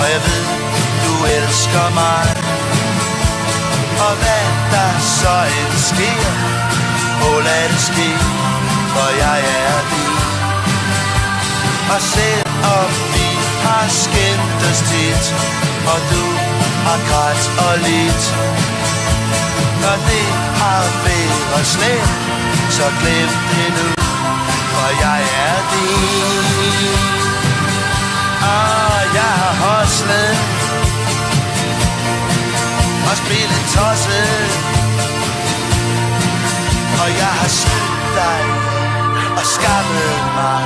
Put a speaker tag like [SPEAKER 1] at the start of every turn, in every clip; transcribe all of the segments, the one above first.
[SPEAKER 1] Og jeg ved, du elsker mig. Og hvad der så end sker Må lad det ske For jeg er din. Og selvom vi har skændtes tit Og du har grædt og lidt Når det har været slemt Så glem det nu For jeg er din. Tosset Og jeg har snydt dig Og skammet mig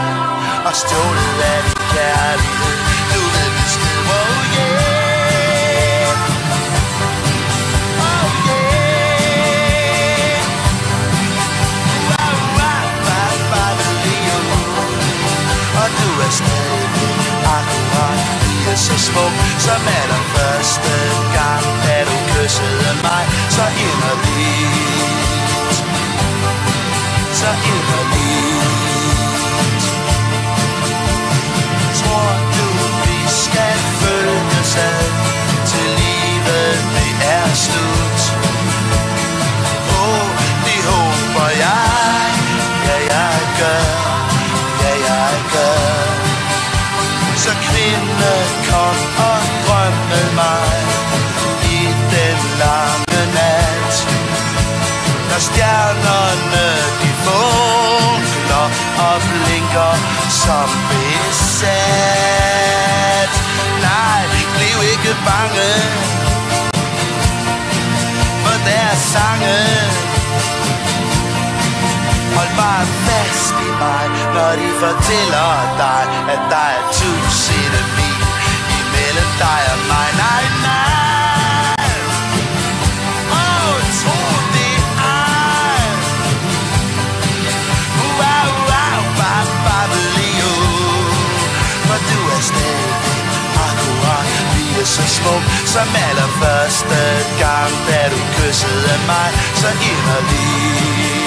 [SPEAKER 1] Og stjålet af din kærlighed. Du ved besked, oh yeah Oh yeah Wow, wow, wow, wow, Leo. Og du er stadig akkurat lige så smuk Som allerførste. Så inderligt Tror du vi skal følges ad Til livet det er slut? Åh, oh, det håber jeg Ja, jeg gør Ja, jeg gør. Så kvinde, som besat Nej, bliv ikke bange For deres sange Hold bare fast i mig, når de fortæller dig, at der er tusind mil imellem dig og mig. Så smuk som allerførste gang, da du kyssede mig så inderligt så inderligt.